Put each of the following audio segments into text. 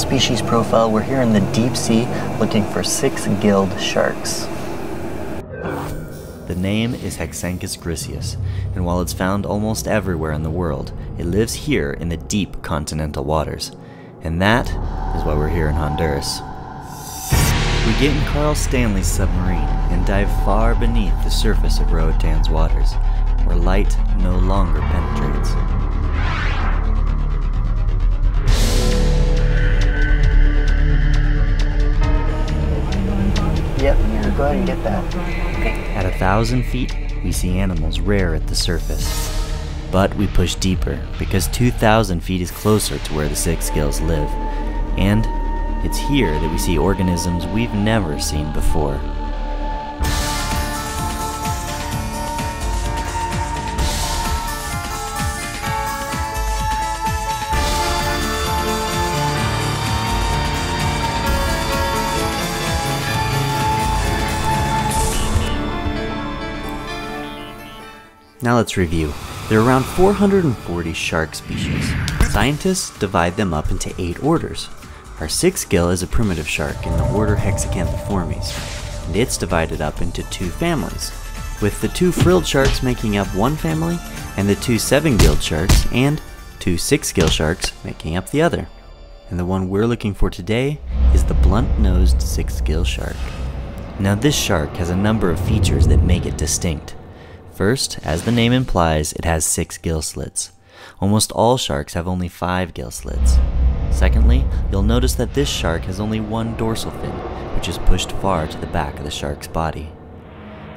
species profile, we're here in the deep sea looking for six-gilled sharks. The name is Hexanchus griseus, and while it's found almost everywhere in the world, it lives here in the deep continental waters. And that is why we're here in Honduras. We get in Karl Stanley's submarine and dive far beneath the surface of Roatan's waters, where light no longer penetrates. Go ahead and get that. At a thousand feet, we see animals rare at the surface. But we push deeper because 2,000 feet is closer to where the six gills live. And it's here that we see organisms we've never seen before. Now let's review. There are around 440 shark species. Scientists divide them up into eight orders. Our six gill is a primitive shark in the order Hexanchiformes, and it's divided up into two families, with the two frilled sharks making up one family, and the two seven-gilled sharks and two six-gill sharks making up the other. And the one we're looking for today is the blunt-nosed six-gill shark. Now this shark has a number of features that make it distinct. First, as the name implies, it has six gill slits. Almost all sharks have only five gill slits. Secondly, you'll notice that this shark has only one dorsal fin, which is pushed far to the back of the shark's body.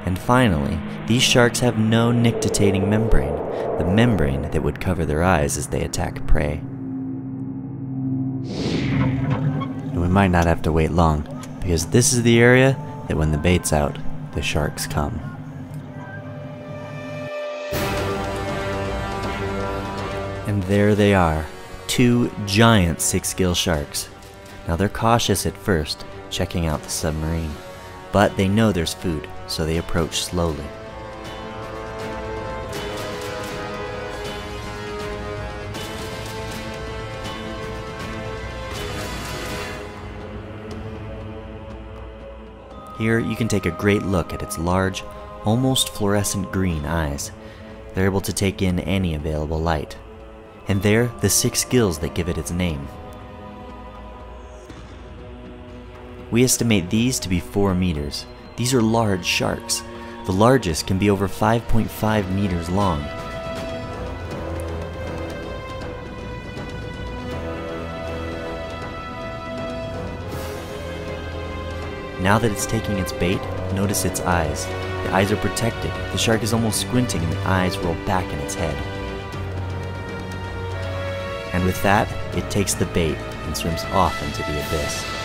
And finally, these sharks have no nictitating membrane, the membrane that would cover their eyes as they attack prey. And we might not have to wait long, because this is the area that when the bait's out, the sharks come. And there they are, two giant six-gill sharks. Now they're cautious at first, checking out the submarine. But they know there's food, so they approach slowly. Here you can take a great look at its large, almost fluorescent green eyes. They're able to take in any available light, and there the six gills that give it its name. We estimate these to be 4 meters. These are large sharks. The largest can be over 5.5 meters long. Now that it's taking its bait, notice its eyes. The eyes are protected. The shark is almost squinting and the eyes roll back in its head. And with that, it takes the bait and swims off into the abyss.